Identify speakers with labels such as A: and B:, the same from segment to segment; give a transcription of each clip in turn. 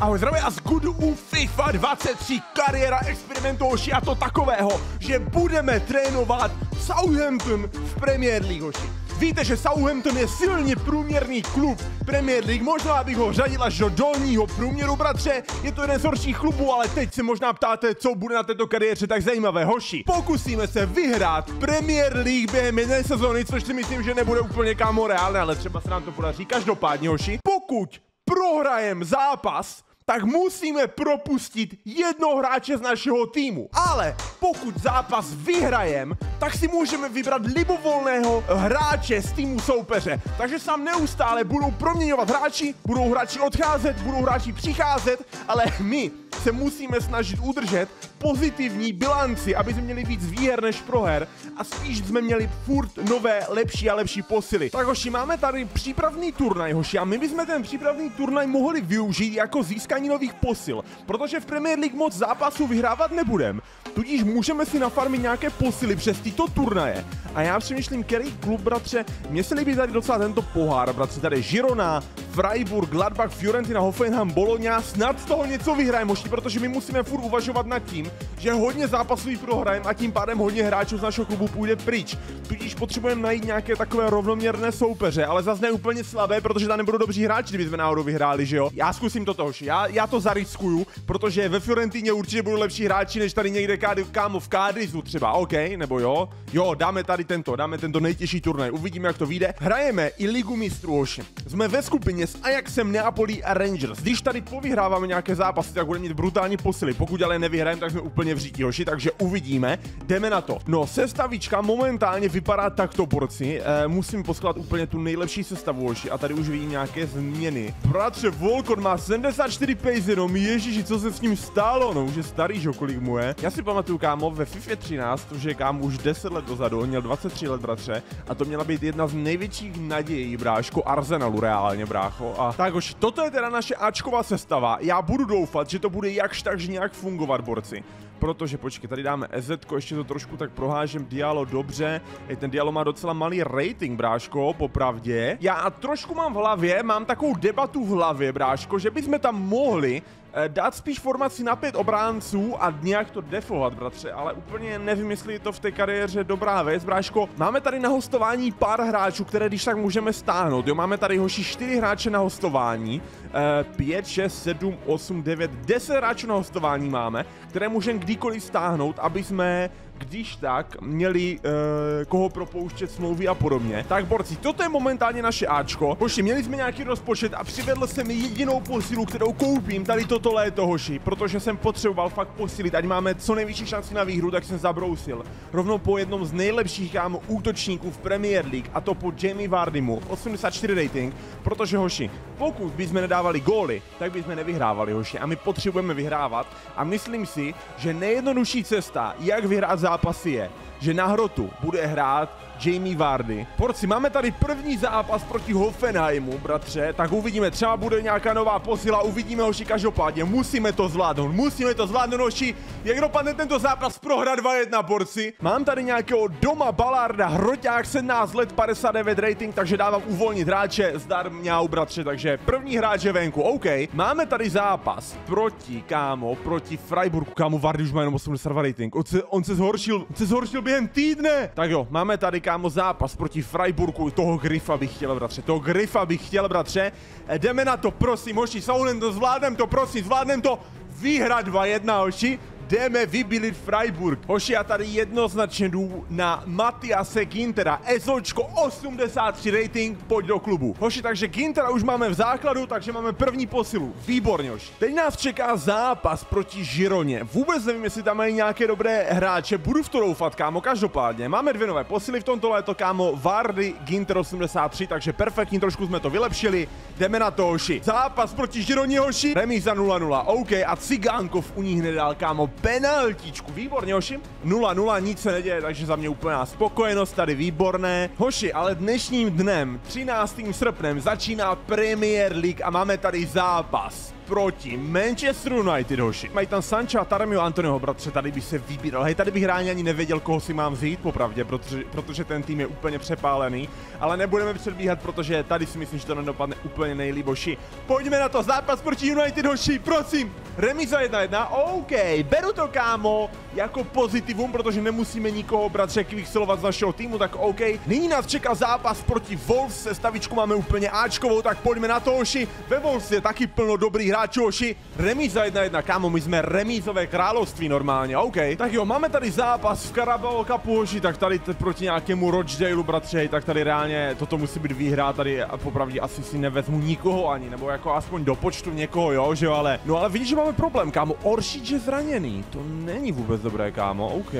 A: Ahoj, zdravím vás Gudu u FIFA 23 kariéra experimentu hoši a to takového, že budeme trénovat Southampton v Premier League hoši. Víte, že Southampton je silně průměrný klub Premier League, možná bych ho řadil až do dolního průměru, bratře. Je to jeden z horších klubů, ale teď se možná ptáte, co bude na této kariéře tak zajímavé, hoši. Pokusíme se vyhrát Premier League během jedné sezóny, což si myslím, že nebude úplně kámo reálné, ale třeba se nám to podaří. Každopádně, hoši, pokud prohrajem zápas, tak musíme propustit jednoho hráče z našeho týmu. Ale pokud zápas vyhrajem, tak si můžeme vybrat libovolného hráče z týmu soupeře. Takže se nám neustále budou proměňovat hráči, budou hráči odcházet, budou hráči přicházet, ale my se musíme snažit udržet pozitivní bilanci, aby jsme měli víc výher než proher a spíš jsme měli furt nové, lepší a lepší posily. Tak hoši, máme tady přípravný turnaj, hoši, a my bychom ten přípravný turnaj mohli využít jako získání nových posil, protože v Premier League moc zápasů vyhrávat nebudem. Tudíž můžeme si nafarmit nějaké posily přes tyto turnaje. A já přemýšlím, který klub, bratře, mně se líbí tady docela tento pohár, bratře, tady Girona, Freiburg, Gladbach, Fiorentina, Hoffenheim, Bologna, snad z toho něco vyhrajeme, protože my musíme furt uvažovat nad tím, že hodně zápasů prohrajeme a tím pádem hodně hráčů z našeho klubu půjde pryč. Tudíž potřebujeme najít nějaké takové rovnoměrné soupeře, ale zase ne úplně slabé, protože tam nebudou dobří hráči, kdyby jsme náhodou vyhráli, že jo? Já zkusím to tohož, já, já to zariskuju, protože ve Fiorentině určitě budou lepší hráči než tady někde kády, kámo v Kádizu třeba, OK, nebo jo? Jo, dáme tady tento, dáme tento nejtěžší turnaj, uvidíme, jak to vyjde. Hrajeme i ligu mistrů, hoši. Jsme ve skupině s Ajaxem, Neapolí a Rangers. Když tady povyhráváme nějaké zápasy, tak budeme brutální posily. Pokud ale nevyhrajeme, tak jsme úplně v řítí, hoši, takže uvidíme. Jdeme na to. No, sestavička momentálně vypadá takto, borci. E, musím poslat úplně tu nejlepší sestavu, hoši, a tady už vidím nějaké změny. Bratře, Volkon má 74 pace jenom, ježiši, co se s ním stalo? No, už je starý, že kolik mu je. Já si pamatuju, kámo, ve FIFA 13, to je kámo už 10 let dozadu, on měl 23 let, bratře, a to měla být jedna z největších nadějí, bráško, Arsenalu reálně, brácho. A tak, hoši, toto je teda naše Ačková sestava. Já budu doufat, že to bude jakž takž nějak fungovat, borci. Protože, počkej, tady dáme EZ, ještě to trošku tak prohážem, Dialo dobře, Ej, ten Dialo má docela malý rating, bráško, popravdě. Já trošku mám v hlavě, mám takovou debatu v hlavě, bráško, že bychom tam mohli dát spíš formaci na pět obránců a nějak to defovat, bratře, ale úplně nevím, jestli je to v té kariéře dobrá věc, bráško. Máme tady na hostování pár hráčů, které když tak můžeme stáhnout, jo, máme tady hoši čtyři hráče na hostování, uh, 5, 6, 7, 8, 9, 10 hráčů na hostování máme, které můžeme kdykoliv stáhnout, aby jsme když tak měli uh, koho propouštět smlouvy a podobně. Tak borci, toto je momentálně naše Ačko. Hoši, měli jsme nějaký rozpočet a přivedl jsem jedinou posilu, kterou koupím tady toto léto, hoši, protože jsem potřeboval fakt posilit, ať máme co největší šanci na výhru, tak jsem zabrousil. Rovnou po jednom z nejlepších kámo útočníků v Premier League a to po Jamie Vardymu, 84 rating, protože hoši, pokud bychom nedávali góly, tak bychom nevyhrávali, hoši, a my potřebujeme vyhrávat a myslím si, že nejjednodušší cesta, jak vyhrát zápasy je, že na hrotu bude hrát Jamie Vardy. Porci, máme tady první zápas proti Hoffenheimu, bratře, tak uvidíme, třeba bude nějaká nová posila, uvidíme hoši každopádně, musíme to zvládnout, musíme to zvládnout hoši, jak dopadne tento zápas, prohra 2-1, porci. Mám tady nějakého doma Balarda, hroťák 17 let, 59 rating, takže dávám uvolnit hráče, zdar mňau, bratře, takže první hráč je venku, OK. Máme tady zápas proti, kámo, proti Freiburgu, kámo, Vardy už má jenom 82 rating, on se, on se zhoršil, on se zhoršil během týdne. Tak jo, máme tady kámo zápas proti Freiburgu, toho Grifa bych chtěl, bratře, toho Grifa bych chtěl, bratře. E, jdeme na to, prosím, hoši, Saulen to zvládnem to, prosím, zvládnem to. Výhra 2-1, hoši jdeme vybilit Freiburg. Hoši, já tady jednoznačně jdu na Matiase Gintera. Ezočko 83 rating, pojď do klubu. Hoši, takže Gintera už máme v základu, takže máme první posilu. Výborně, hoši. Teď nás čeká zápas proti Žironě. Vůbec nevím, jestli tam mají nějaké dobré hráče. Budu v to doufat, kámo, každopádně. Máme dvě nové posily v tomto léto, kámo. Vardy, Ginter 83, takže perfektní, trošku jsme to vylepšili. Jdeme na to, hoši. Zápas proti Žironě, hoši. Remíza 0-0, OK. A Cigánkov u nich nedal, kámo penaltičku. Výborně, hoši. 0-0, nic se neděje, takže za mě úplná spokojenost tady výborné. Hoši, ale dnešním dnem, 13. srpnem, začíná Premier League a máme tady zápas proti Manchester United, hoši. Mají tam Sancho a Taremio Antonio, bratře, tady by se vybíral. Hej, tady bych reálně ani nevěděl, koho si mám vzít, popravdě, protože, protože ten tým je úplně přepálený. Ale nebudeme předbíhat, protože tady si myslím, že to nedopadne úplně nejlíp, hoši. Pojďme na to, zápas proti United, hoši, prosím. Remíza 1-1, OK, beru to, kámo, jako pozitivum, protože nemusíme nikoho, bratře, kviksilovat z našeho týmu, tak OK. Nyní nás čeká zápas proti Wolves, stavičku máme úplně Ačkovou, tak pojďme na to, hoši. Ve Wolves je taky plno dobrých hráčů, hoši. Remíza 1-1, kámo, my jsme remízové království normálně, OK. Tak jo, máme tady zápas v Carabao Cupu, hoši, tak tady proti nějakému Rochdaleu, bratře, tak tady reálně toto musí být výhra, tady a popravdě asi si nevezmu nikoho ani, nebo jako aspoň do počtu někoho, jo, že jo, ale, no ale vidíš, že máme problém, kámo, Oršič je zraněný, to není vůbec dobré, kámo, OK.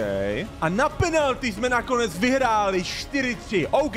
A: A na penalty jsme nakonec vyhráli 4-3, OK,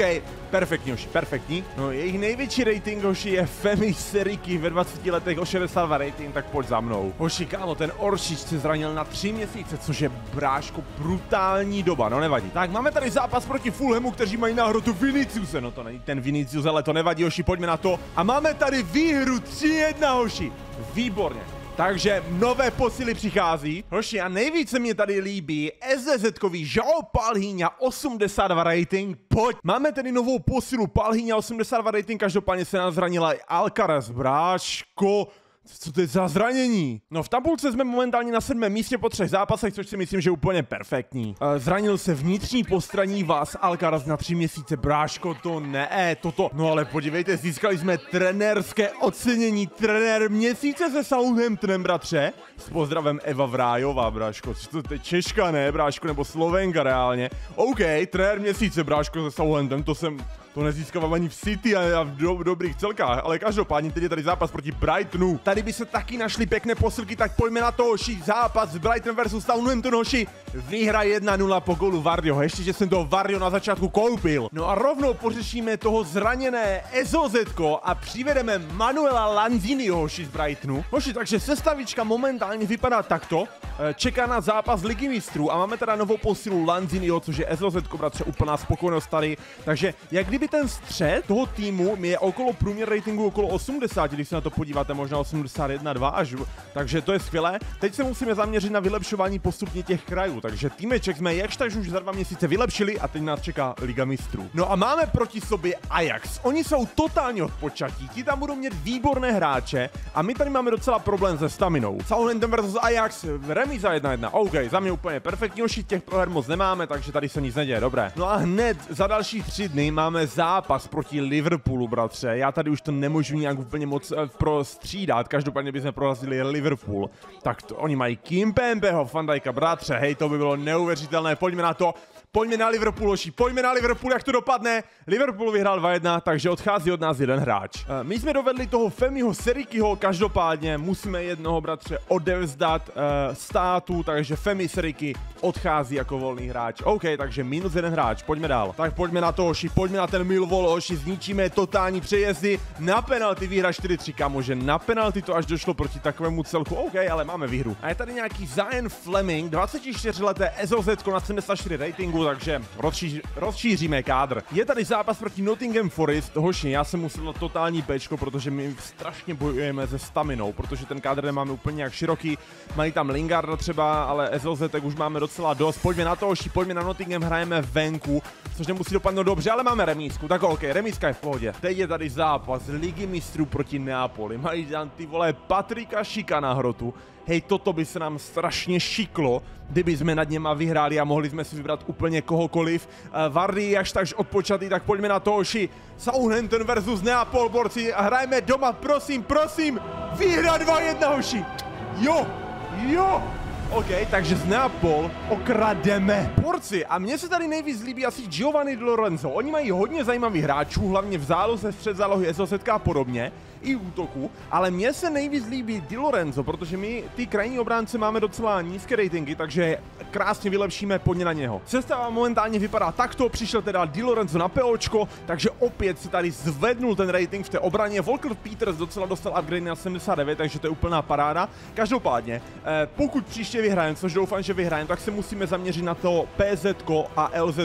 A: perfektní, hoši, perfektní. No jejich největší rating, hoši, je Femi Seriky ve 20 letech o 62 rating, tak pojď za mnou. Hoši, kámo, ten Oršič se zranil na 3 měsíce, což je bráško brutální doba, no nevadí. Tak máme tady zápas proti Fulhamu, kteří mají na hrotu Viniciuse, no to není ten Vinicius, ale to nevadí, hoši, pojďme na to. A máme tady výhru 3-1, hoši. Výborně. Takže nové posily přichází. Hoši, a nejvíce mě tady líbí SZZ-kový Joao Palhýňa 82 rating. Pojď, máme tedy novou posilu Palhýňa 82 rating, každopádně se nám zranila i Alcaraz, bráško. Co to je za zranění? No v tabulce jsme momentálně na sedmém místě po třech zápasech, což si myslím, že je úplně perfektní. E, zranil se vnitřní postraní vás Alcaraz na tři měsíce, bráško, to ne, toto. No ale podívejte, získali jsme trenérské ocenění, trenér měsíce se Southamptonem, bratře. S pozdravem Eva Vrájová, bráško, co to je Češka, ne, bráško, nebo Slovenka reálně. OK, trenér měsíce, bráško, se Southamptonem, to jsem, to nezískávám ani v City a v do, dobrých celkách, ale každopádně teď je tady zápas proti Brightonu. Tady by se taky našly pěkné posilky, tak pojďme na to, hoši. Zápas Brighton versus Southampton, hoši. Výhra 1-0 po golu Vardio. Ještě, že jsem to Vario na začátku koupil. No a rovnou pořešíme toho zraněné SOZ a přivedeme Manuela Lanziniho, hoši z Brightonu. Hoši, takže sestavička momentálně vypadá takto. E, Čeká na zápas Ligy mistrů a máme teda novou posilu Lanziniho, což je SOZ, bratře, úplná spokojenost tady. Takže jak kdyby ten střed toho týmu je okolo průměr ratingu okolo 80, když se na to podíváte, možná 81, 2 až, takže to je skvělé. Teď se musíme zaměřit na vylepšování postupně těch krajů, takže týmeček jsme jakž tak už za dva měsíce vylepšili a teď nás čeká Liga mistrů. No a máme proti sobě Ajax. Oni jsou totálně odpočatí, ti tam budou mít výborné hráče a my tady máme docela problém se staminou. Southampton versus Ajax, remíza 1-1, OK, za mě úplně perfektní, těch proher moc nemáme, takže tady se nic neděje, dobré. No a hned za další tři dny máme zápas proti Liverpoolu, bratře. Já tady už to nemůžu nějak úplně moc eh, prostřídat, každopádně bychom prorazili Liverpool. Tak to, oni mají Kim Pembeho, Fandajka, bratře, hej, to by bylo neuvěřitelné, pojďme na to. Pojďme na Liverpool, oši, pojďme na Liverpool, jak to dopadne. Liverpool vyhrál 2-1, takže odchází od nás jeden hráč. Eh, My jsme dovedli toho Femiho Serikyho, každopádně musíme jednoho bratře odevzdat uh, státu, takže Femi Seriky odchází jako volný hráč. OK, takže minus jeden hráč, pojďme dál. Tak pojďme na to, oši, pojďme na ten Millwall, oši, zničíme totální přejezdy. Na penalty výhra 4-3, kamože, na penalty to až došlo proti takovému celku. OK, ale máme výhru. A je tady nějaký Zion Fleming, 24 leté SOZ na 74 ratingu, takže rozšíř, rozšíříme kádr. Je tady zápas proti Nottingham Forest, hoši, já jsem musel totální pečko, protože my strašně bojujeme se staminou, protože ten kádr nemáme úplně jak široký. Mají tam Lingarda třeba, ale SOZ tak už máme docela dost. Pojďme na to, hoši, pojďme na Nottingham, hrajeme venku, což nemusí dopadnout dobře, ale máme remízku, tak OK, remízka je v pohodě. Teď je tady zápas Ligy mistrů proti Neapoli. Mají tam ty vole Patrika Šika na hrotu. Hej, toto by se nám strašně šiklo, kdyby jsme nad něma vyhráli a mohli jsme si vybrat úplně kohokoliv. Uh, Vardy až takž odpočatý, tak pojďme na to, oši. Southampton versus Neapol, borci, hrajeme doma, prosím, prosím. Výhra 2-1, hoši. Jo, jo. OK, takže z Neapol okrademe. Porci, a mně se tady nejvíc líbí asi Giovanni Lorenzo. Oni mají hodně zajímavých hráčů, hlavně v záloze, střed zálohy, SOSetka a podobně i útoku, ale mně se nejvíc líbí Di Lorenzo, protože my ty krajní obránce máme docela nízké ratingy, takže krásně vylepšíme podně na něho. Sestava momentálně vypadá takto, přišel teda Di Lorenzo na POčko, takže opět se tady zvednul ten rating v té obraně. Volker Peters docela dostal upgrade na 79, takže to je úplná paráda. Každopádně, eh, pokud příště vyhrajeme, což doufám, že vyhrajeme, tak se musíme zaměřit na to PZ a LZ,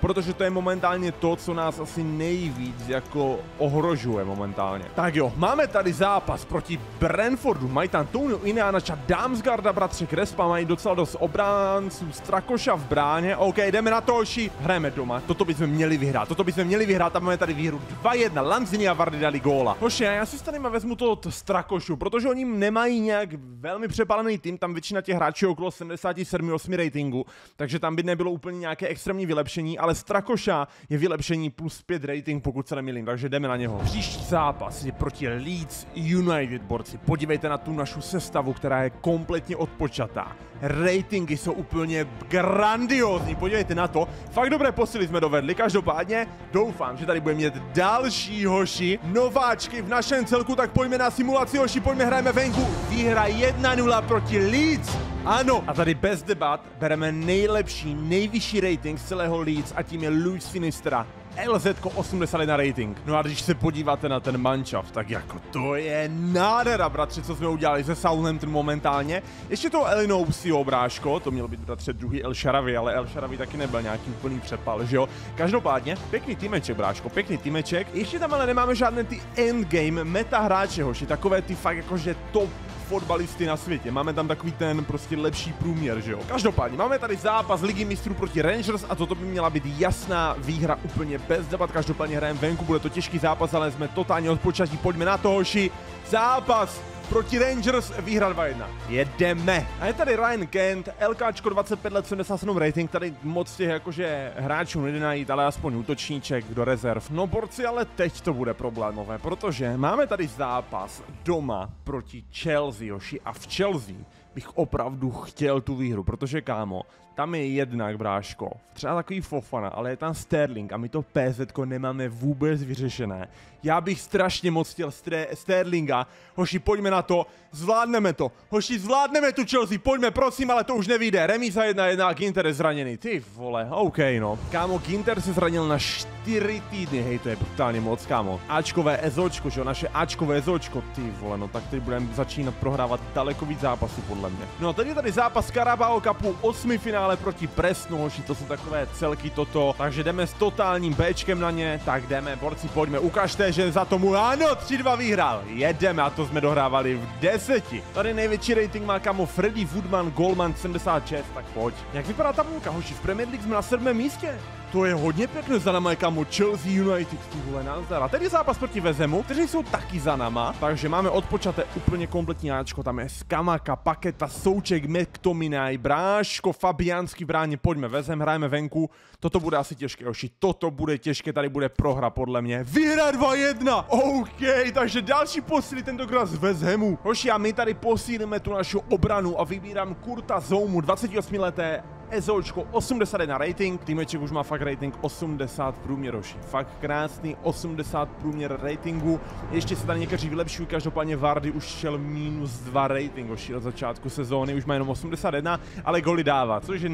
A: protože to je momentálně to, co nás asi nejvíc jako ohrožuje momentálně. Tak jo, Máme tady zápas proti Brentfordu. Mají tam Tony Inánača, Damsgarda, bratře Krespa, mají docela dost obránců, Strakoša v bráně. OK, jdeme na to, oši. Hrajeme doma. Toto bychom měli vyhrát. Toto bychom měli vyhrát. Tam máme tady výhru 2-1. Lanzini a Vardy dali góla. Hoši, já si tady vezmu to od Strakošu, protože oni nemají nějak velmi přepálený tým. Tam většina těch hráčů okolo 77-8 ratingu, takže tam by nebylo úplně nějaké extrémní vylepšení, ale Strakoša je vylepšení plus 5 rating, pokud se nemýlím, takže jdeme na něho. Příští zápas je proti Leeds United, borci. Podívejte na tu našu sestavu, která je kompletně odpočatá. Ratingy jsou úplně grandiózní, podívejte na to. Fakt dobré posily jsme dovedli, každopádně doufám, že tady budeme mít další hoši, nováčky v našem celku, tak pojďme na simulaci hoši, pojďme hrajeme venku. Výhra 1-0 proti Leeds. Ano, a tady bez debat bereme nejlepší, nejvyšší rating z celého Leeds a tím je Luis Sinistra. LZ 81 rating. No a když se podíváte na ten manšaft, tak jako to je nádhera, bratři, co jsme udělali ze Southampton momentálně. Ještě to Elinou si obrážko, to měl být bratře druhý El Sharavi, ale El Sharavi taky nebyl nějaký úplný přepal, že jo? Každopádně, pěkný týmeček, bráško, pěkný týmeček. Ještě tam ale nemáme žádné ty endgame meta hráče, hoši, takové ty fakt jakože top fotbalisty na světě. Máme tam takový ten prostě lepší průměr, že jo. Každopádně máme tady zápas Ligy mistrů proti Rangers a toto by měla být jasná výhra úplně bez debat. Každopádně hrajeme venku, bude to těžký zápas, ale jsme totálně odpočatí. Pojďme na to, hoši. Zápas proti Rangers výhra 2-1. Jedeme. A je tady Ryan Kent, LKčko 25 let, 77 rating, tady moc těch jakože hráčů nejde najít, ale aspoň útočníček do rezerv. No borci, ale teď to bude problémové, protože máme tady zápas doma proti Chelsea, Joši, a v Chelsea bych opravdu chtěl tu výhru, protože kámo, tam je jednak, bráško, třeba takový Fofana, ale je tam Sterling a my to PZ nemáme vůbec vyřešené. Já bych strašně moc chtěl Sterlinga. Hoši, pojďme na to, zvládneme to. Hoši, zvládneme tu Chelsea, pojďme, prosím, ale to už nevíde. Remíza jedna jedna, Ginter je zraněný. Ty vole, OK, no. Kámo, Ginter se zranil na 4 týdny, hej, to je brutálně moc, kámo. Ačkové ezočko, že jo, naše Ačkové ezočko, ty vole, no tak teď budeme začínat prohrávat daleko víc zápasů, podle mě. No teď je tady zápas Carabao Cupu, osmi finále proti Presnu, hoši, to jsou takové celky toto, takže jdeme s totálním Bčkem na ně, tak jdeme, borci, pojďme, ukažte, že za tomu ano, 3-2 vyhrál. Jedeme a to jsme dohrávali v deseti. Tady největší rating má kamo Freddy Woodman Goldman 76, tak pojď. Jak vypadá tabulka, hoši, v Premier League jsme na sedmém místě. To je hodně pěkné za náma, kamo Chelsea United, ty vole. A tady zápas proti Vezemu, kteří jsou taky za náma, takže máme odpočaté úplně kompletní áčko, tam je Skamaka, Paketa, Souček, McTominay, Bráško, Fabianský bráně, pojďme, Vezem, hrajeme venku, toto bude asi těžké, oši, toto bude těžké, tady bude prohra podle mě. Vyhra 2-1, OK, takže další posily tentokrát z Vezemu. Hoši, a my tady posílíme tu našu obranu a vybírám Kurta Zoumu, 28 leté Ezočko 81 rating, týmeček už má fakt rating 80 průměroši. Fakt krásný 80 průměr ratingu. Ještě se tady někteří vylepšují, každopádně Vardy už šel minus 2 ratingoši od začátku sezóny, už má jenom 81, ale goly dává, což je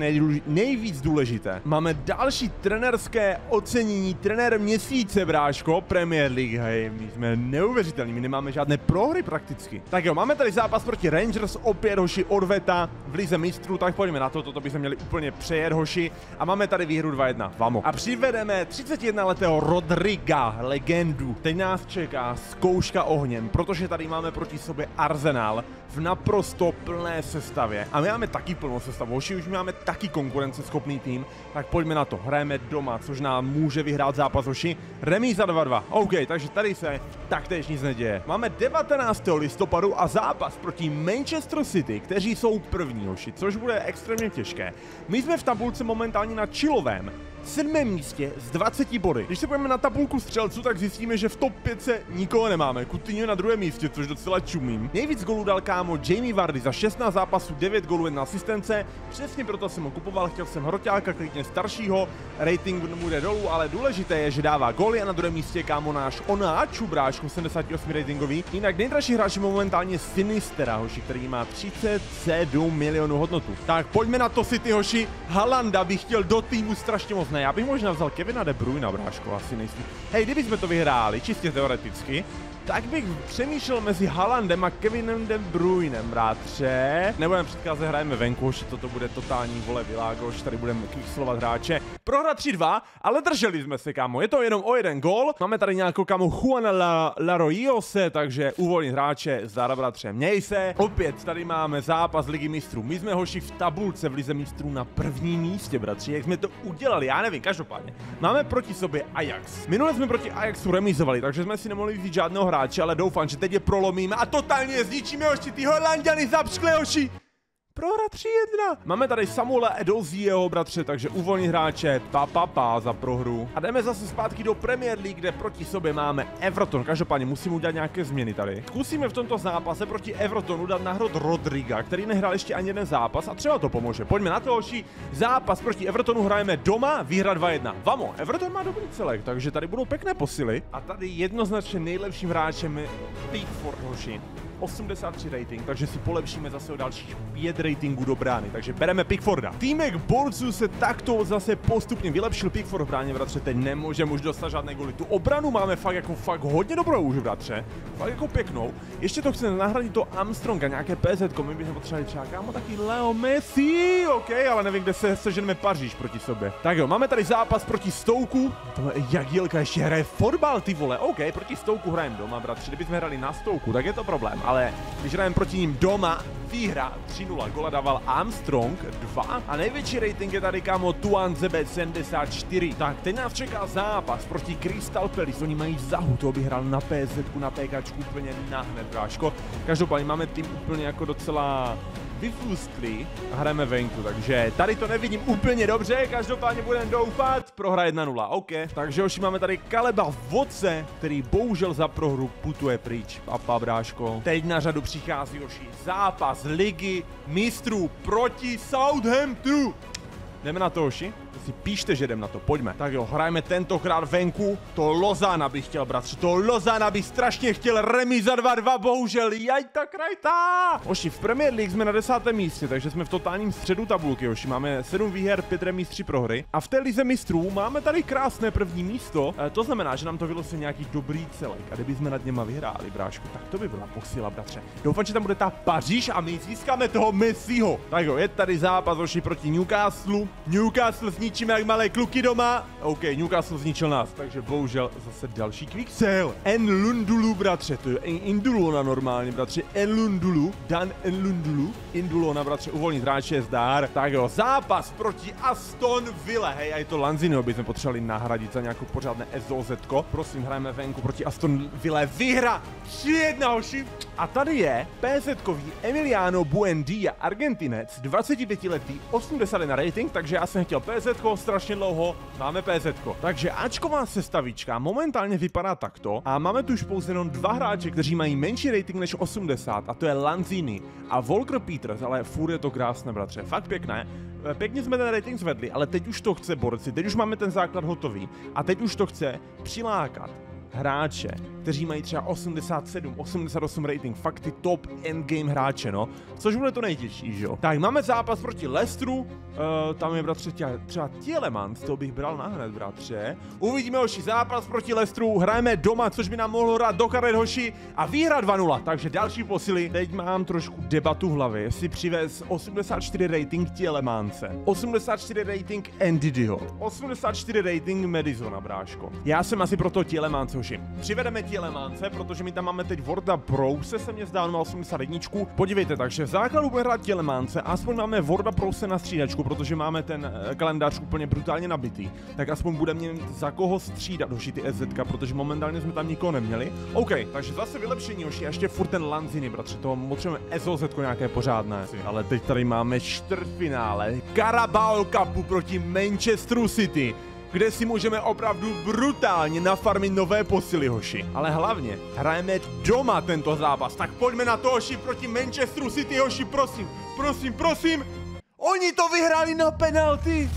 A: nejvíc důležité. Máme další trenerské ocenění, trenér měsíce, bráško, Premier League, hej, my jsme neuvěřitelní, my nemáme žádné prohry prakticky. Tak jo, máme tady zápas proti Rangers, opět hoši odveta v lize mistrů, tak pojďme na to, toto bychom měli úplně přejet, hoši. A máme tady výhru 2-1. Vamo. A přivedeme 31-letého Rodriga, legendu. Teď nás čeká zkouška ohněm, protože tady máme proti sobě Arsenal v naprosto plné sestavě. A my máme taky plnou sestavu. Hoši, už máme taky konkurenceschopný tým, tak pojďme na to. Hrajeme doma, což nám může vyhrát zápas hoši. Remíza 2-2. OK, takže tady se taktéž nic neděje. Máme 19. listopadu a zápas proti Manchester City, kteří jsou první hoši, což bude extrémně těžké. My jsme v tabulce momentálně na čilovém sedmém místě z 20 body. Když se pojďme na tabulku střelců, tak zjistíme, že v top 5 se nikoho nemáme. Coutinho na druhém místě, což docela čumím. Nejvíc gólů dal kámo Jamie Vardy za 16 zápasů, 9 gólů, 1 asistence. Přesně proto jsem ho kupoval, chtěl jsem hroťáka, klidně staršího. Rating mu jde dolů, ale důležité je, že dává góly a na druhém místě kámo náš Onáču brášku 78 ratingový. Jinak nejdražší hráč je momentálně Sinistera, hoši, který má 37 milionů hodnotu. Tak pojďme na to City, hoši. Halanda bych chtěl do týmu strašně moc ne. Já bych možná vzal Kevina De Bruyne, bráško, asi nejsem. Hej, kdybychom to vyhráli, čistě teoreticky, tak bych přemýšlel mezi Haalandem a Kevinem De Bruynem, bratře. Nebudeme předkázat, hrajeme venku, hoši, toto bude totální vole Világoš, tady budeme kvíslovat hráče. Prohra 3-2, ale drželi jsme se, kámo, je to jenom o jeden gol. Máme tady nějakou kámo Juana La, Laroiose, takže uvolnit hráče, zdar bratře, měj se. Opět tady máme zápas Ligy mistrů. My jsme hoši v tabulce v Lize mistrů na prvním místě, bratři. Jak jsme to udělali, já nevím, každopádně. Máme proti sobě Ajax. Minule jsme proti Ajaxu remizovali, takže jsme si nemohli vzít žádného hráče, ale doufám, že teď je prolomíme a totálně je zničíme hoši, ty holanděny zapškle hoši. Prohra 3-1. Máme tady Samuela Edozieho, bratře, takže uvolní hráče, pa, pa, pa za prohru. A jdeme zase zpátky do Premier League, kde proti sobě máme Everton. Každopádně musím udělat nějaké změny tady. Zkusíme v tomto zápase proti Evertonu dát nahrod Rodriga, který nehrál ještě ani jeden zápas a třeba to pomůže. Pojďme na to, hoši. Zápas proti Evertonu hrajeme doma, výhra 2-1. Vamo, Everton má dobrý celek, takže tady budou pěkné posily. A tady jednoznačně nejlepším hráčem je Pickford. 83 rating, takže si polepšíme zase o dalších 5 ratingů do brány, takže bereme Pickforda. Týmek borců se takto zase postupně vylepšil Pickford v bráně, bratře, teď nemůžeme už dostat žádné goly. Tu obranu máme fakt jako fakt hodně dobrou už, bratře, fakt jako pěknou. Ještě to chceme nahradit to Armstronga, nějaké PZ, my bychom potřebovali třeba kámo taky Leo Messi, ok, ale nevím, kde se seženeme Paříž proti sobě. Tak jo, máme tady zápas proti Stouku, to je jak Jilka ještě hraje fotbal, ty vole, ok, proti Stouku hrajeme doma, bratře, kdybychom hrali na Stouku, tak je to problém ale když hrajeme proti ním doma, výhra 3-0, gola dával Armstrong 2 a největší rating je tady kámo Tuan Zebe 74. Tak teď nás čeká zápas proti Crystal Palace, oni mají zahu, to by hrál na PZ, na PK úplně nahned, bráško. Každopádně máme tým úplně jako docela vyfustli a hrajeme venku, takže tady to nevidím úplně dobře, každopádně budeme doufat, prohra 1-0, OK. Takže už máme tady Kaleba Vodce, který bohužel za prohru putuje pryč, papa bráško. Teď na řadu přichází Joši zápas ligy mistrů proti Southamptonu. Jdeme na to, Oši? Si píšte, že jdem na to, pojďme. Tak jo, hrajeme tentokrát venku. To Lozana bych chtěl, bratři. To Lozana bych strašně chtěl remíza 2-2, bohužel. Jajta krajta! Oši, v Premier League jsme na desátém místě, takže jsme v totálním středu tabulky, Oši. Máme 7 výher, 5 remíz, 3 prohry. A v té lize mistrů máme tady krásné první místo. E, to znamená, že nám to vylosuje nějaký dobrý celek. A kdyby jsme nad něma vyhráli, brášku, tak to by byla posila, bratře. Doufám, že tam bude ta Paříž a my získáme toho Messiho. Tak jo, je tady zápas, Oši, proti Newcastle. Newcastle zničíme jak malé kluky doma. OK, Newcastle zničil nás, takže bohužel zase další quick sale. En Lundulu, bratře, to je Indulona normálně, bratře. En Lundulu, Dan En Lundulu, Indulona, bratře, uvolnit hráče zdár. Tak jo, zápas proti Aston Villa. Hej, a je to Lanzino, bychom potřebovali nahradit za nějakou pořádné SOZ. -ko. Prosím, hrajeme venku proti Aston Villa. Vyhra 3-1, hoši. A tady je PZ-kový Emiliano Buendia, Argentinec, 25 letý, 81 rating, takže já jsem chtěl PZ strašně dlouho, máme PZ. Takže Ačková sestavička momentálně vypadá takto a máme tu už pouze jenom dva hráče, kteří mají menší rating než 80 a to je Lanzini a Volker Peters, ale furt je to krásné, bratře, fakt pěkné. E, pěkně jsme ten rating zvedli, ale teď už to chce borci, teď už máme ten základ hotový a teď už to chce přilákat hráče, kteří mají třeba 87, 88 rating, fakt ty top endgame hráče, no. Což bude to nejtěžší, že jo. Tak, máme zápas proti Lestru, uh, tam je bratře tě, třeba Tielemans, to bych bral nahned, bratře. Uvidíme hoši zápas proti Lestru, hrajeme doma, což by nám mohlo hrát do karet hoši a výhra 2-0, takže další posily. Teď mám trošku debatu v hlavě, jestli přivez 84 rating Tielemance, 84 rating Andy 84 rating Madisona, bráško. Já jsem asi pro to Tielemance, hoši. Přivedeme Tielemance, protože my tam máme teď Vorda Prouse, se mě zdá, má 81. Podívejte, takže v základu bude hrát Tielemance, aspoň máme Vorda Prouse na střídačku, protože máme ten eh, kalendář úplně brutálně nabitý. Tak aspoň budeme mít za koho střídat hoši ty SZ, protože momentálně jsme tam nikoho neměli. OK, takže zase vylepšení hoši, ještě furt ten Lanzini, bratře, to potřebujeme SOZ nějaké pořádné. Ale teď tady máme čtvrtfinále Carabao Cupu proti Manchesteru City kde si můžeme opravdu brutálně nafarmit nové posily, hoši. Ale hlavně, hrajeme doma tento zápas, tak pojďme na to, hoši, proti Manchesteru City, hoši, prosím, prosím, prosím. Oni to vyhráli na penalty.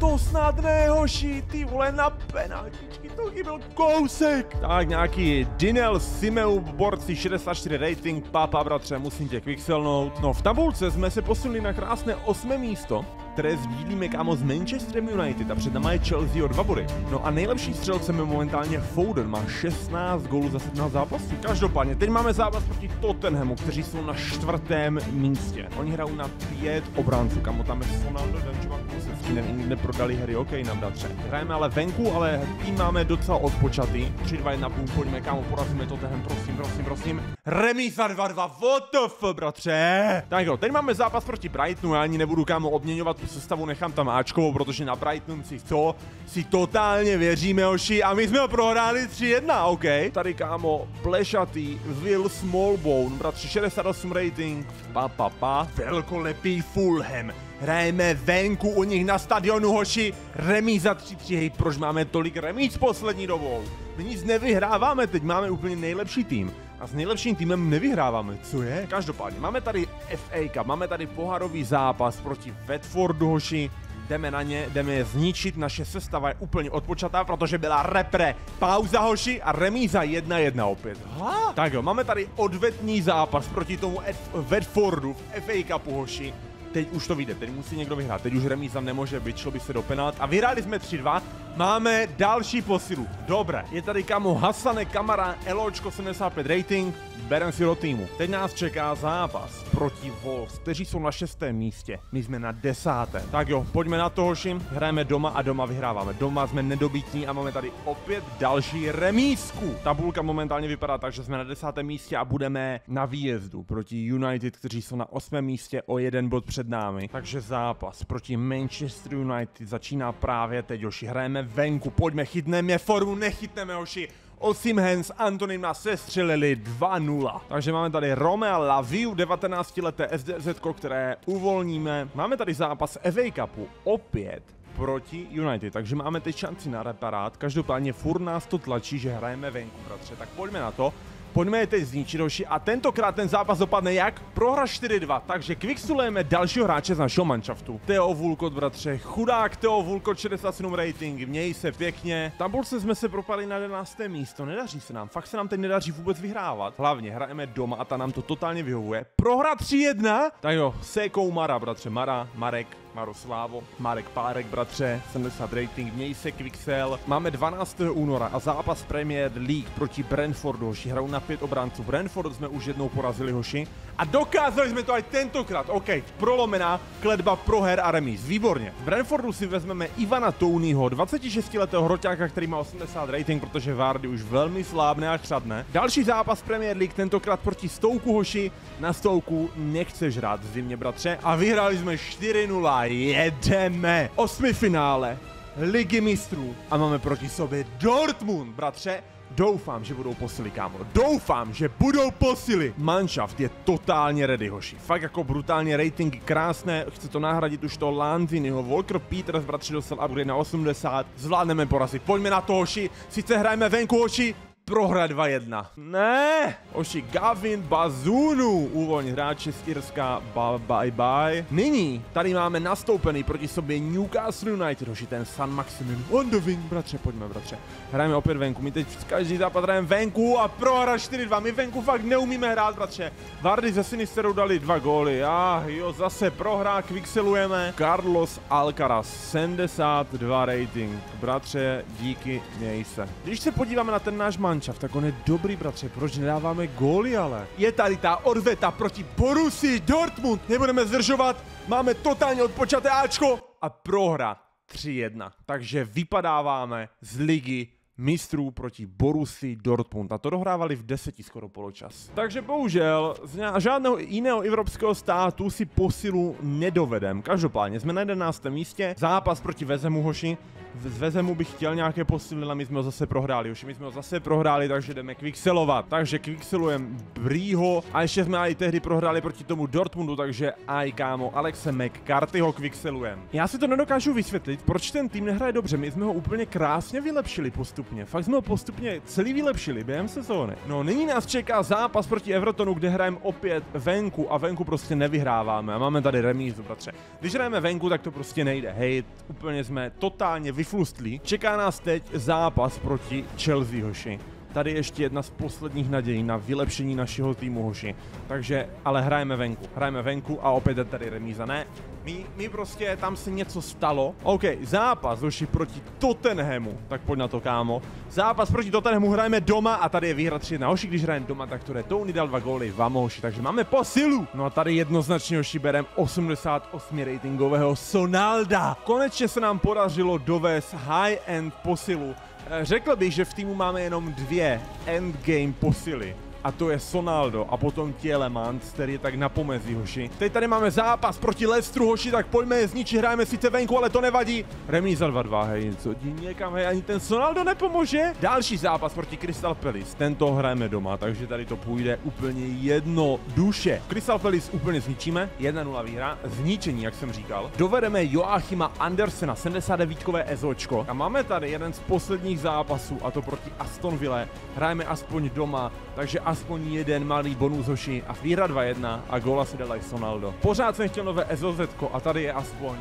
A: To snad ne, hoši, ty vole, na penaltičky, to chyběl kousek. Tak nějaký Dinel Simeu, borci 64 rating, papa bratře, musím tě quickselnout. No v tabulce jsme se posunuli na krásné osmé místo, které sdílíme kámo s Manchesterem United a před náma je Chelsea o dva body. No a nejlepší střelcem je momentálně Foden, má 16 gólů za 17 zápasů. Každopádně, teď máme zápas proti Tottenhamu, kteří jsou na čtvrtém místě. Oni hrajou na pět obránců, kamo tam je Ronaldo, Dančova, Kulisevský, nevím, neprodali hry, OK, nám dá tře. Hrajeme ale venku, ale tým máme docela odpočatý. 3, 2, 1, půl, pojďme, kámo, porazíme Tottenham, prosím, prosím, prosím. Remíza 2, 2, what the f, bratře. Tak jo, teď máme zápas proti Brightonu, já ani nebudu kámo obměňovat tu sestavu, nechám tam Ačkovou, protože na Brighton si co, si totálně věříme, oši, a my jsme ho prohráli 3-1, OK. Tady kámo, plešatý, Will Smallbone, bratři, 68 rating, pa, pa, pa, velkolepý Fulham. Hrajeme venku u nich na stadionu, hoši. Remíza 3-3, hej, proč máme tolik remíz poslední dobou? My nic nevyhráváme, teď máme úplně nejlepší tým. A s nejlepším týmem nevyhráváme, co je? Každopádně, máme tady FA Cup, máme tady poharový zápas proti Watfordu, hoši. Jdeme na ně, jdeme je zničit, naše sestava je úplně odpočatá, protože byla repre, pauza hoši a remíza 1-1 opět. Ha? Tak jo, máme tady odvetný zápas proti tomu Watfordu v FA Cupu hoši teď už to vyjde, teď musí někdo vyhrát, teď už remíza nemůže být, šlo by se do penalt a vyhráli jsme 3-2, máme další posilu, dobré, je tady kamo Hasane Kamara, Eločko 75 rating, berem si do týmu. Teď nás čeká zápas proti Wolves, kteří jsou na šestém místě, my jsme na desátém. Tak jo, pojďme na to hoši, hrajeme doma a doma vyhráváme. Doma jsme nedobytní a máme tady opět další remízku. Tabulka momentálně vypadá tak, že jsme na desátém místě a budeme na výjezdu proti United, kteří jsou na osmém místě o jeden bod před námi. Takže zápas proti Manchester United začíná právě teď, Joši. Hrajeme venku, pojďme, chytneme formu, nechytneme, Joši. Osim s Antonym nás sestřelili 2-0. Takže máme tady Romea Laviu, 19-leté SDZ, které uvolníme. Máme tady zápas FA Cupu, opět proti United, takže máme teď šanci na reparát. Každopádně furt nás to tlačí, že hrajeme venku, bratře, tak pojďme na to. Pojďme je teď zničit hoši a tentokrát ten zápas dopadne jak? Prohra 4-2, takže quickstulujeme dalšího hráče z našeho manšaftu. Teo Vulkot, bratře, chudák Teo Vulkot, 67 rating, měj se pěkně. Tabulce jsme se propadli na 11. místo, nedaří se nám, fakt se nám teď nedaří vůbec vyhrávat. Hlavně hrajeme doma a ta nám to totálně vyhovuje. Prohra 3-1? Tak jo, Sekou Mara, bratře, Mara, Marek, Maroslávo, Marek Párek, bratře, 70 rating, měj se Quixel. Máme 12. února a zápas Premier League proti Brentfordu, hoši, hrajou na pět obránců. Brentford jsme už jednou porazili, hoši. A dokázali jsme to i tentokrát. OK, prolomená kledba pro her a remíz. Výborně. V Brentfordu si vezmeme Ivana Tonyho, 26-letého hroťáka, který má 80 rating, protože Vardy už velmi slábne a chřadne. Další zápas Premier League, tentokrát proti Stouku, hoši. Na Stouku nechceš hrát v zimě, bratře. A vyhráli jsme 4-0 jedeme. Osmi finále Ligy mistrů a máme proti sobě Dortmund, bratře. Doufám, že budou posily, kámo. Doufám, že budou posily. Manšaft je totálně ready, hoši. Fakt jako brutálně ratingy krásné. Chce to nahradit už to Lanziniho. Walker Peters, bratři, dostal upgrade na 80. Zvládneme porazit. Pojďme na to, hoši. Sice hrajeme venku, hoši, prohra 2-1. Ne! Oši Gavin Bazunu uvolní hráče z Irska. Bye bye bye. Nyní tady máme nastoupený proti sobě Newcastle United. Oši ten San Maximum on the wing, bratře, pojďme, bratře. Hrajeme opět venku. My teď každý západ venku a prohra 4-2. My venku fakt neumíme hrát, bratře. Vardy ze Sinisterou dali dva góly. Ah, jo, zase prohrá, quickselujeme. Carlos Alcaraz, 72 rating. Bratře, díky, měj se. Když se podíváme na ten náš man manšaft, tak on je dobrý, bratře, proč nedáváme góly ale? Je tady ta odveta proti Borusi Dortmund, nebudeme zdržovat, máme totálně odpočaté Ačko a prohra 3-1. Takže vypadáváme z ligy mistrů proti Borusi Dortmund. A to dohrávali v deseti skoro poločas. Takže bohužel z žádného jiného evropského státu si posilu nedovedem. Každopádně jsme na 11. místě. Zápas proti Vezemu hoši. Z Vezemu bych chtěl nějaké posily, ale my jsme ho zase prohráli. Už my jsme ho zase prohráli, takže jdeme quickselovat. Takže quickselujeme Brýho a ještě jsme i tehdy prohráli proti tomu Dortmundu, takže aj kámo, Alexe McCarthy ho quickselujeme. Já si to nedokážu vysvětlit, proč ten tým nehraje dobře. My jsme ho úplně krásně vylepšili postup postupně. Fakt jsme ho postupně celý vylepšili během sezóny. No, nyní nás čeká zápas proti Evertonu, kde hrajeme opět venku a venku prostě nevyhráváme. A máme tady remízu, bratře. Když hrajeme venku, tak to prostě nejde. Hej, úplně jsme totálně vyflustlí. Čeká nás teď zápas proti Chelsea, hoši. Tady ještě jedna z posledních nadějí na vylepšení našeho týmu, hoši. Takže, ale hrajeme venku, hrajeme venku a opět je tady remíza, ne? My, my prostě, tam se něco stalo. OK, zápas, hoši, proti Tottenhamu, tak pojď na to, kámo. Zápas proti Tottenhamu hrajeme doma a tady je výhra 3 1 Hoši, když hrajeme doma, tak to je Tony dal dva góly, vamo, hoši, takže máme posilu. No a tady jednoznačně, hoši, berem 88 ratingového Sonalda. Konečně se nám podařilo dovést high-end posilu. Řekl bych, že v týmu máme jenom dvě endgame posily a to je Sonaldo a potom Tielemans, který je tak na pomezí, hoši. Teď tady máme zápas proti Lestru, hoši, tak pojďme je zničit, hrajeme sice venku, ale to nevadí. Remíza 2-2, hej, co ti někam, hej, ani ten Sonaldo nepomůže. Další zápas proti Crystal Palace, tento hrajeme doma, takže tady to půjde úplně jednoduše. Crystal Palace úplně zničíme, 1-0 výhra, zničení, jak jsem říkal. Dovedeme Joachima Andersena, 79-kové ezočko a máme tady jeden z posledních zápasů a to proti Aston Villa. Hrajeme aspoň doma, takže aspoň jeden malý bonus hoši a výhra 2-1 a góla si dala i Sonaldo. Pořád jsem chtěl nové EZOZ a tady je aspoň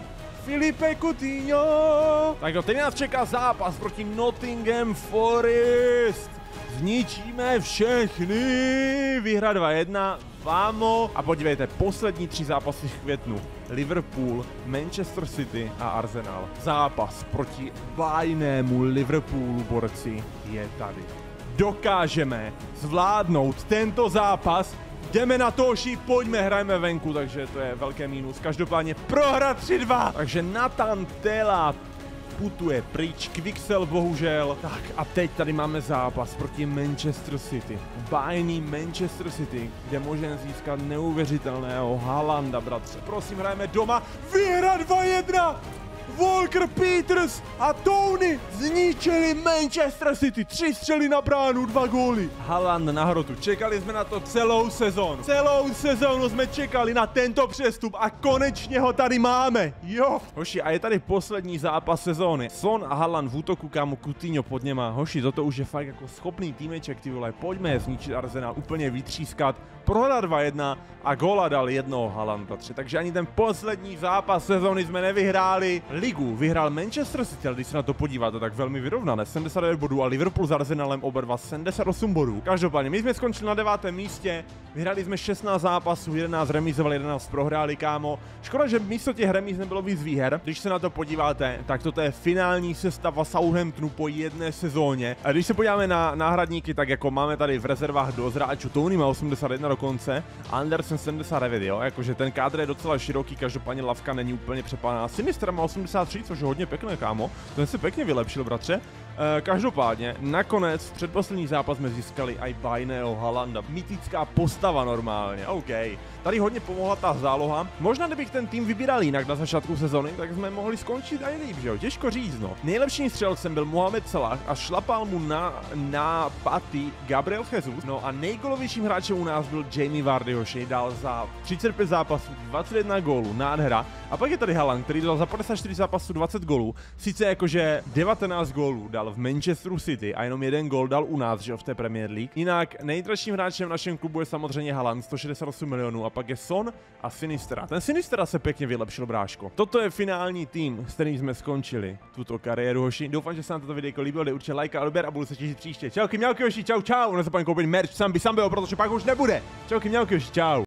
A: Filipe Coutinho. Tak jo, teď nás čeká zápas proti Nottingham Forest. Zničíme všechny. Výhra 2-1. Vámo. A podívejte, poslední tři zápasy v květnu. Liverpool, Manchester City a Arsenal. Zápas proti bájnému Liverpoolu, borci, je tady dokážeme zvládnout tento zápas. Jdeme na to, oši, pojďme, hrajeme venku, takže to je velké mínus. Každopádně prohra 3-2. Takže Nathan Tela putuje pryč, Quixel bohužel. Tak a teď tady máme zápas proti Manchester City. Bájný Manchester City, kde můžeme získat neuvěřitelného Halanda, bratře. Prosím, hrajeme doma. Výhra 2-1! Walker Peters a Tony zničili Manchester City. Tři střely na bránu, dva góly. Haaland na hrotu. Čekali jsme na to celou sezon. Celou sezónu jsme čekali na tento přestup a konečně ho tady máme. Jo. Hoši, a je tady poslední zápas sezóny. Son a Haaland v útoku, kámo Coutinho pod něma. Hoši, toto už je fakt jako schopný týmeček, ty vole. Pojďme je zničit Arsenal, úplně vytřískat. Prohra 2-1 a góla dal jednoho Haaland, bratře. Takže ani ten poslední zápas sezóny jsme nevyhráli. Ligu vyhrál Manchester City, když se na to podíváte, tak velmi vyrovnané. 79 bodů a Liverpool s Arsenalem oba dva 78 bodů. Každopádně, my jsme skončili na devátém místě, vyhráli jsme 16 zápasů, 11 remizovali, 11 prohráli, kámo. Škoda, že místo těch remíz nebylo víc výher. Když se na to podíváte, tak toto je finální sestava Southamptonu po jedné sezóně. A když se podíváme na náhradníky, tak jako máme tady v rezervách do zráčů Tony má 81 dokonce, Andersen 79, jo, jakože ten kádr je docela široký, každopádně lavka není úplně přepáná. Sinister má 83, což je hodně pěkné, kámo. Ten se pěkně vylepšil, bratře. E, každopádně, nakonec předposlední zápas jsme získali i bajného Halanda. Mytická postava normálně, OK. Tady hodně pomohla ta záloha. Možná kdybych ten tým vybíral jinak na začátku sezony, tak jsme mohli skončit i líp, že jo? Těžko říct, no. Nejlepším střelcem byl Mohamed Salah a šlapal mu na, na paty Gabriel Jesus. No a nejgolovějším hráčem u nás byl Jamie Vardy, hoši, dal za 35 zápasů 21 gólů, nádhera. A pak je tady Haaland, který dal za 54 zápasů 20 gólů. Sice jakože 19 gólů dal v Manchesteru City a jenom jeden gól dal u nás, že v té Premier League. Jinak nejdražším hráčem v našem klubu je samozřejmě Haaland, 168 milionů a pak je Son a Sinistra. Ten Sinistra se pěkně vylepšil, bráško. Toto je finální tým, s kterým jsme skončili tuto kariéru, hoši. Doufám, že se vám toto video líbilo, dej určitě like a odběr a budu se těšit příště. Čau, Kimňalky, hoši, čau, čau. Nezapomeň koupit merch, sambi, sambi, protože pak už nebude. Čau, Kimňalky, hoši, čau.